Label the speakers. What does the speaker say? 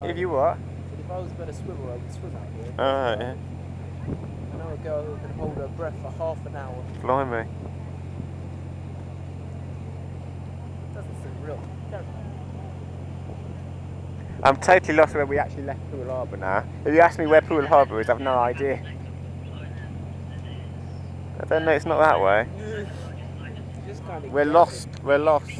Speaker 1: If you what?
Speaker 2: If I was a better swimmer, I would swim out here.
Speaker 1: Alright, yeah.
Speaker 2: I know a girl who can hold her breath for half an hour.
Speaker 1: Blimey.
Speaker 2: Doesn't seem real.
Speaker 1: I'm totally lost where we actually left Poole Harbour now. If you ask me where Poole Harbour is, I've no idea. I don't know, it's not that way. We're lost, we're lost.